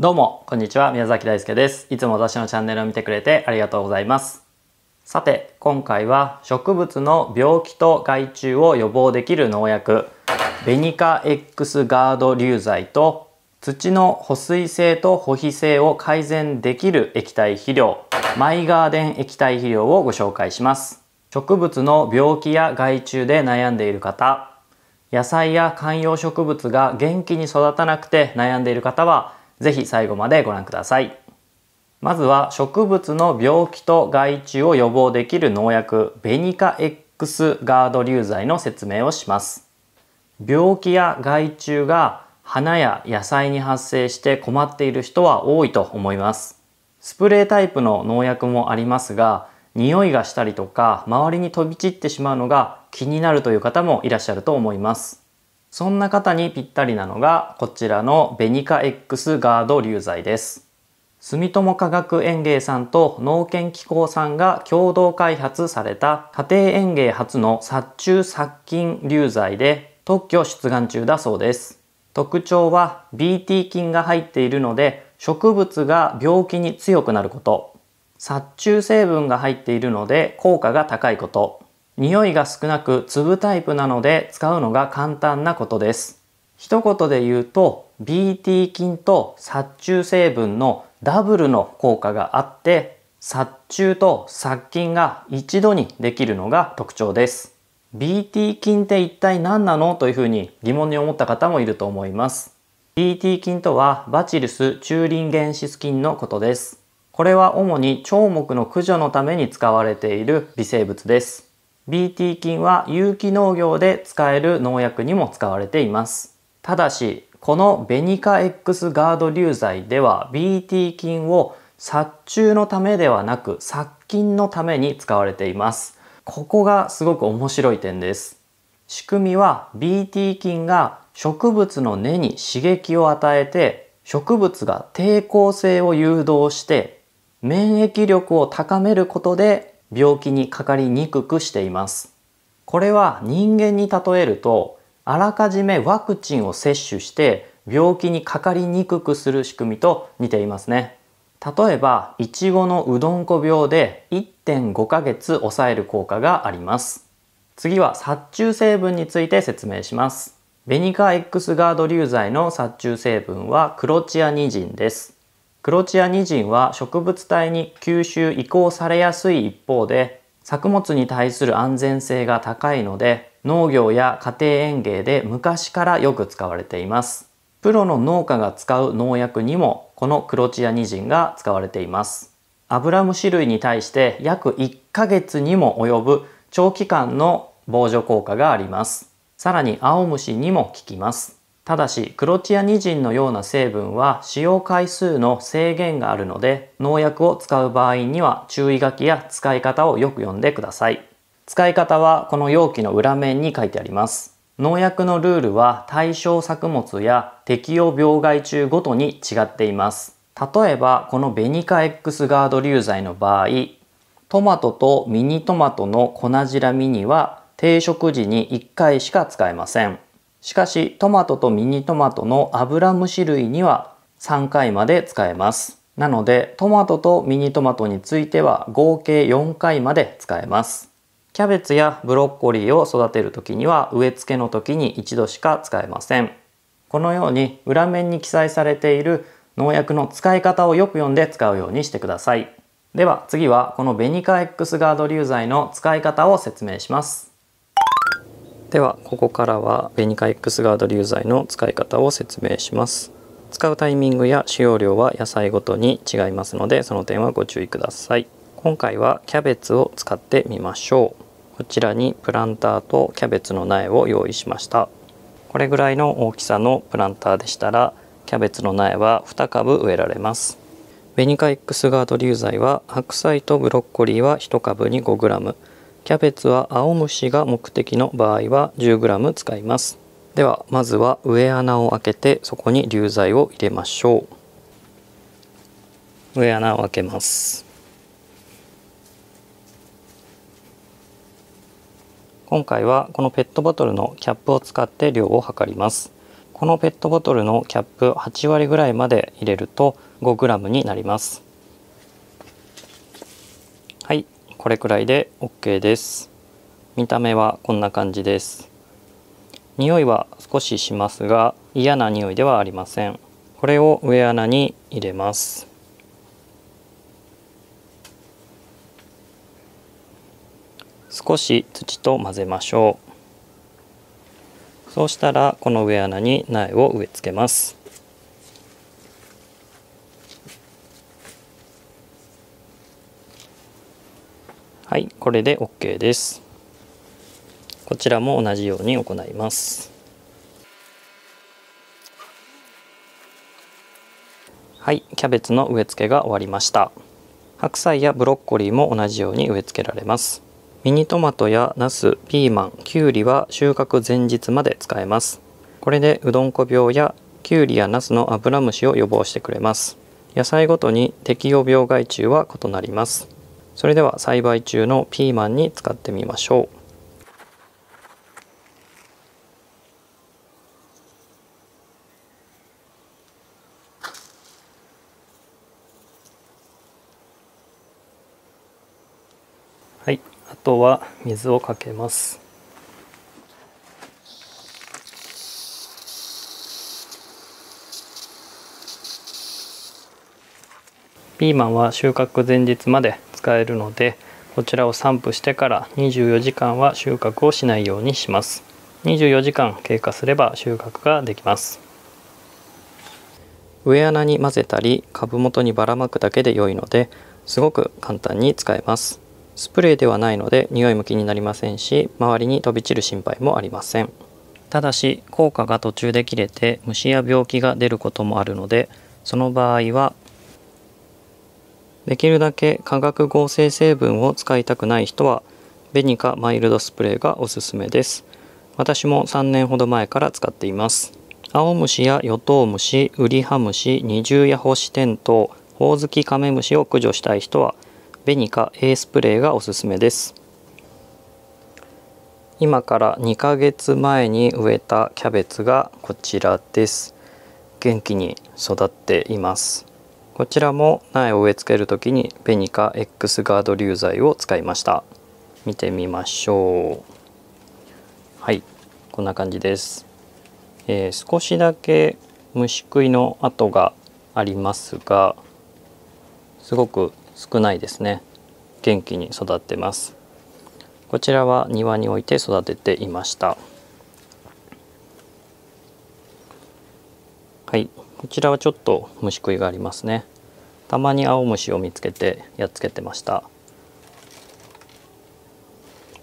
どうも、こんにちは。宮崎大輔です。いつも私のチャンネルを見てくれてありがとうございます。さて、今回は植物の病気と害虫を予防できる農薬、ベニカ X ガード流剤と土の保水性と保肥性を改善できる液体肥料、マイガーデン液体肥料をご紹介します。植物の病気や害虫で悩んでいる方、野菜や観葉植物が元気に育たなくて悩んでいる方は、ぜひ最後までご覧ください。まずは植物の病気と害虫を予防できる農薬ベニカ X ガード流剤の説明をします。病気や害虫が花や野菜に発生して困っている人は多いと思います。スプレータイプの農薬もありますが、匂いがしたりとか周りに飛び散ってしまうのが気になるという方もいらっしゃると思います。そんな方にぴったりなのがこちらのベニカ X ガード流剤です。住友化学園芸さんと農研機構さんが共同開発された家庭園芸初の殺虫殺菌流剤で特許出願中だそうです。特徴は BT 菌が入っているので植物が病気に強くなること殺虫成分が入っているので効果が高いこと匂いが少なく粒タイプなので使うのが簡単なことです。一言で言うと BT 菌と殺虫成分のダブルの効果があって殺虫と殺菌が一度にできるのが特徴です。BT 菌って一体何なのというふうに疑問に思った方もいると思います。BT 菌とはバチルスチューリンゲンシス菌のことです。これは主に鳥目の駆除のために使われている微生物です。BT 菌は有機農業で使える農薬にも使われています。ただしこのベニカ X ガード流剤では BT 菌を殺虫のためではなく殺菌のために使われています。ここがすごく面白い点です。仕組みは BT 菌が植物の根に刺激を与えて植物が抵抗性を誘導して免疫力を高めることで病気にかかりにくくしています。これは人間に例えるとあらかじめワクチンを接種して病気にかかりにくくする仕組みと似ていますね。例えばいちごのうどんこ病で1.5ヶ月抑える効果があります。次は殺虫成分について説明します。ベニカ X ガード流剤の殺虫成分はクロチアニジンです。クロチアニジンは植物体に吸収移行されやすい一方で作物に対する安全性が高いので農業や家庭園芸で昔からよく使われています。プロの農家が使う農薬にもこのクロチアニジンが使われています。アブラムシ類に対して約1ヶ月にも及ぶ長期間の防除効果があります。さらに青虫にも効きます。ただしクロチアニジンのような成分は使用回数の制限があるので農薬を使う場合には注意書きや使い方をよく読んでください。使い方はこの容器の裏面に書い。てあります農薬のルールは対象作物や適用病害虫ごとに違っています。例えばこのベニカ X ガード流剤の場合トマトとミニトマトの粉じらミニは定食時に1回しか使えません。しかしトマトとミニトマトのアブラムシ類には3回まで使えます。なのでトマトとミニトマトについては合計4回まで使えます。キャベツやブロッコリーを育てる時には植え付けの時に一度しか使えません。このように裏面に記載されている農薬の使い方をよく読んで使うようにしてください。では次はこのベニカ X ガード流剤の使い方を説明します。ではここからはベニカ X ガード流剤の使い方を説明します。使うタイミングや使用量は野菜ごとに違いますのでその点はご注意ください。今回はキャベツを使ってみましょう。こちらにプランターとキャベツの苗を用意しました。これぐらいの大きさのプランターでしたらキャベツの苗は2株植えられます。ベニカ X ガード流剤は白菜とブロッコリーは1株に 5g キャベツは青虫が目的の場合は 10g 使います。ではまずは植え穴を開けてそこに流剤を入れましょう。植え穴を開けます。今回はこのペットボトルのキャップを使って量を測ります。このペットボトルのキャップ8割ぐらいまで入れると 5g になります。はい。これくらいで OK です。見た目はこんな感じです。匂いは少ししますが嫌な匂いではありません。これを上穴に入れます。少し土と混ぜましょう。そうしたらこの上穴に苗を植え付けます。はいこれで OK です。こちらも同じように行います。はいキャベツの植え付けが終わりました。白菜やブロッコリーも同じように植え付けられます。ミニトマトやナス、ピーマン、キュウリは収穫前日まで使えます。これでうどんこ病やキュウリやナスのアブラムシを予防してくれます。野菜ごとに適用病害虫は異なります。それでは栽培中のピーマンに使ってみましょう。はいあとは水をかけます。ピーマンは収穫前日まで使えるのでこちらを散布してから24時間は収穫をしないようにします。24時間経過すれば収穫ができます。植え穴に混ぜたり株元にばらまくだけで良いのですごく簡単に使えます。スプレーではないので匂いも気になりませんし周りに飛び散る心配もありません。ただし効果が途中で切れて虫や病気が出ることもあるのでその場合はできるだけ化学合成成分を使いたくない人はベニカマイルドスプレーがおすすめです。私も3年ほど前から使っています。青虫やヨトウムシウリハムシ二重や星テントウホオズキカメムシを駆除したい人はベニカ A スプレーがおすすめです。今から2ヶ月前に植えたキャベツがこちらです。元気に育っています。こちらも苗を植え付ける時にベニカ X ガード流剤を使いました。見てみましょう。はいこんな感じです、えー、少しだけ虫食いの跡がありますがすごく少ないですね。元気に育ってます。こちらは庭に置いて育てていました。はいこちらはちょっと虫食いがありますね。たまに青虫を見つけてやっつけてました。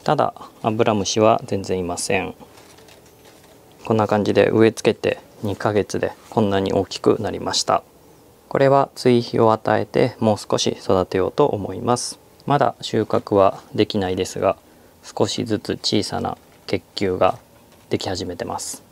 ただアブラムシは全然いません。こんな感じで植え付けて2ヶ月でこんなに大きくなりました。これは追肥を与えてもう少し育てようと思います。まだ収穫はできないですが少しずつ小さな結球ができ始めてます。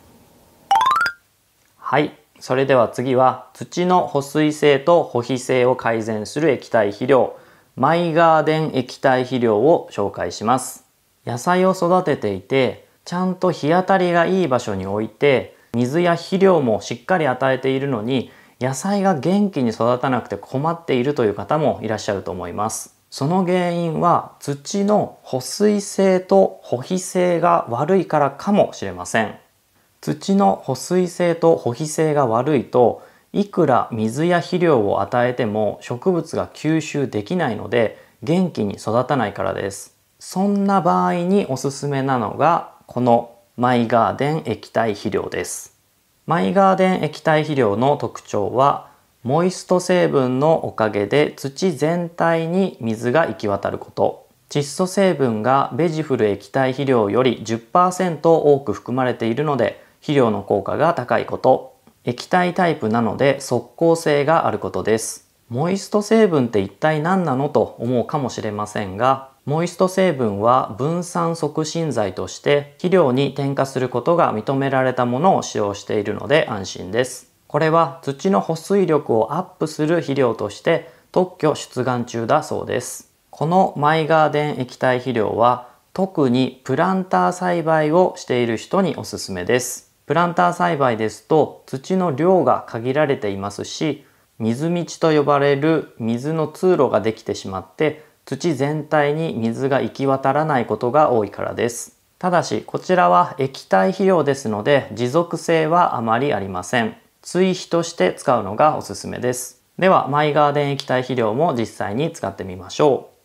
はい。それでは次は土の保水性と保肥性を改善する液体肥料マイガーデン液体肥料を紹介します野菜を育てていてちゃんと日当たりがいい場所に置いて水や肥料もしっかり与えているのに野菜が元気に育たなくて困っているという方もいらっしゃると思います。その原因は土の保水性と保肥性が悪いからかもしれません。土の保水性と保肥性が悪いといくら水や肥料を与えても植物が吸収できないので元気に育たないからです。そんな場合におすすめなのがこのマイガーデン液体肥料です。マイガーデン液体肥料の特徴はモイスト成分のおかげで土全体に水が行き渡ること窒素成分がベジフル液体肥料より10%多く含まれているので肥料の効果が高いこと液体タイプなので速効性があることですモイスト成分って一体何なのと思うかもしれませんがモイスト成分は分散促進剤として肥料に添加することが認められたものを使用しているので安心です。これは土の保水力をアップする肥料として特許出願中だそうです。このマイガーデン液体肥料は特にプランター栽培をしている人におすすめです。プランター栽培ですと土の量が限られていますし水道と呼ばれる水の通路ができてしまって土全体に水が行き渡らないことが多いからです。ただしこちらは液体肥料ですので持続性はあまりありません。追肥として使うのがおすすめです。ではマイガーデン液体肥料も実際に使ってみましょう。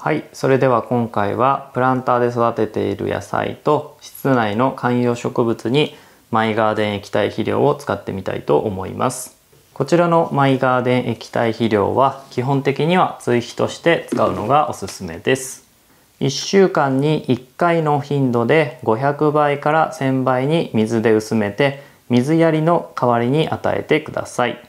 はい、それでは今回はプランターで育てている野菜と室内の観葉植物にマイガーデン液体肥料を使ってみたいと思います。こちらのマイガーデン液体肥料は基本的には追肥として使うのがおすすめです。1週間に1回の頻度で500倍から1000倍に水で薄めて水やりの代わりに与えてください。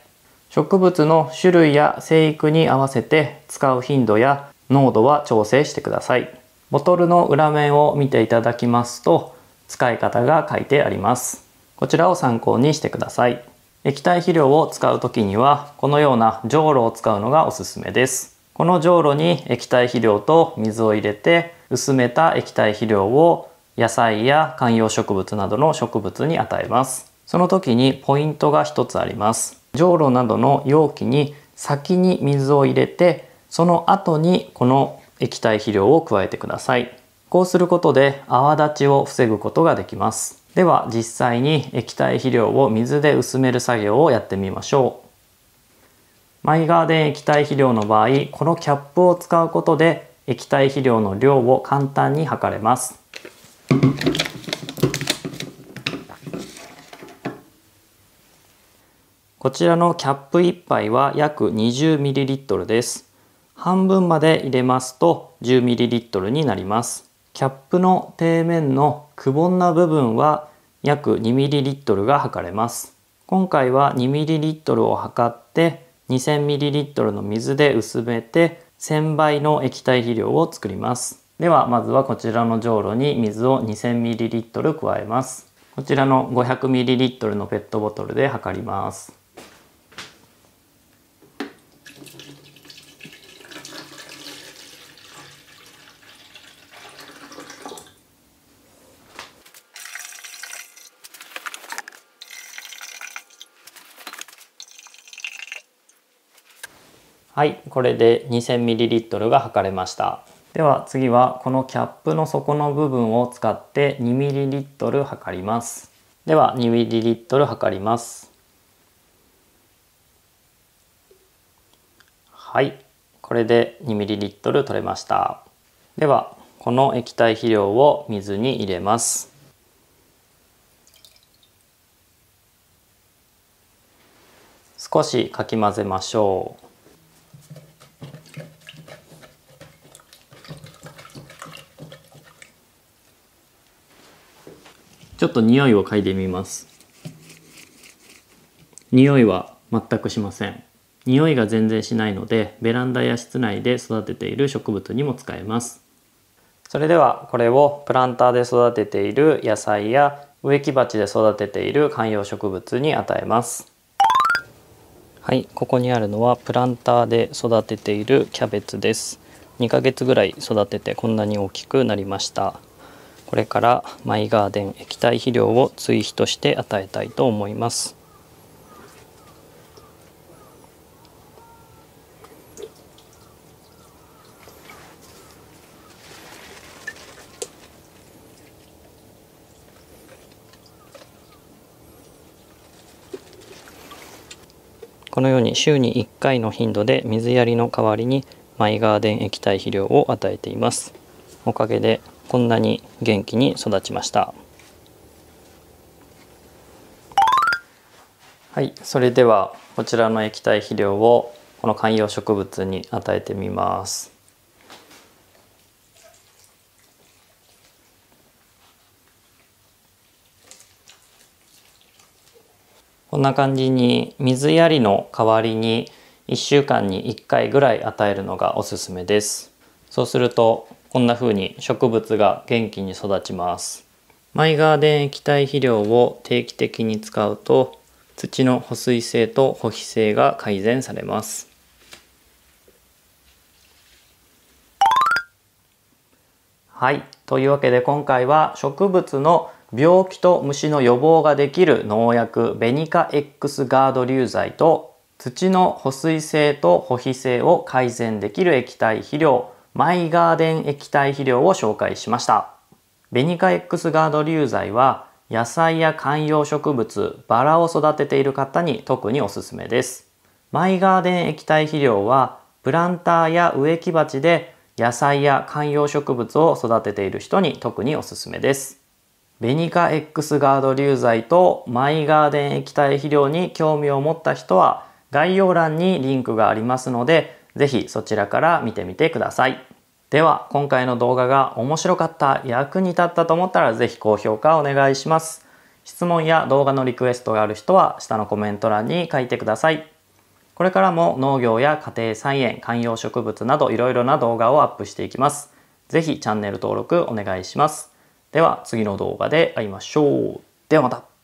植物の種類や生育に合わせて使う頻度や濃度は調整してください。ボトルの裏面を見ていただきますと使い方が書いてあります。こちらを参考にしてください。液体肥料を使う時にはこのようなじょうろを使うのがおすすめです。このじょうろに液体肥料と水を入れて薄めた液体肥料を野菜や観葉植物などの植物に与えます。その時にポイントが一つあります。じょうろなどの容器に先に水を入れてその後にこの液体肥料を加えてください。こうすることで泡立ちを防ぐことができます。では実際に液体肥料を水で薄める作業をやってみましょう。マイガーデン液体肥料の場合、このキャップを使うことで液体肥料の量を簡単に測れます。こちらのキャップ1杯は約 20ml です。半分まで入れますと 10ml になります。キャップの底面のくぼんな部分は約 2ml が測れます。今回は 2ml を測って 2000ml の水で薄めて1000倍の液体肥料を作ります。ではまずはこちらのじょうろに水を 2000ml 加えます。こちらの 500ml のペットボトルで測ります。はい、これで 2000ml が測れました。では次はこのキャップの底の部分を使って 2ml 測ります。では 2ml 測ります。はい、これで 2ml 取れました。ではこの液体肥料を水に入れます。少しかき混ぜましょう。ちょっと匂いを嗅いでみます。匂いは全くしません。匂いが全然しないのでベランダや室内で育てている植物にも使えます。それではこれをプランターで育てている野菜や植木鉢で育てている観葉植物に与えます。はいここにあるのはプランターで育てているキャベツです。2ヶ月ぐらい育ててこんなに大きくなりました。これからマイガーデン液体肥料を追肥として与えたいと思います。このように週に1回の頻度で水やりの代わりにマイガーデン液体肥料を与えています。おかげでこんなに元気に育ちました。はいそれではこちらの液体肥料をこの観葉植物に与えてみます。こんな感じに水やりの代わりに1週間に1回ぐらい与えるのがおすすめです。そうするとこんな風に植物が元気に育ちます。マイガーデン液体肥料を定期的に使うと土の保水性と保肥性が改善されます。はい。というわけで今回は植物の病気と虫の予防ができる農薬ベニカ X ガード流剤と土の保水性と保肥性を改善できる液体肥料マイガーデン液体肥料を紹介しました。ベニカ X ガード流剤は野菜や観葉植物バラを育てている方に特におすすめです。マイガーデン液体肥料はプランターや植木鉢で野菜や観葉植物を育てている人に特におすすめです。ベニカ X ガード流剤とマイガーデン液体肥料に興味を持った人は概要欄にリンクがありますので是非そちらから見てみてください。では今回の動画が面白かった役に立ったと思ったら是非高評価お願いします。質問や動画のリクエストがある人は下のコメント欄に書いてください。これからも農業や家庭菜園観葉植物などいろいろな動画をアップしていきます。是非チャンネル登録お願いします。では次の動画で会いましょう。ではまた。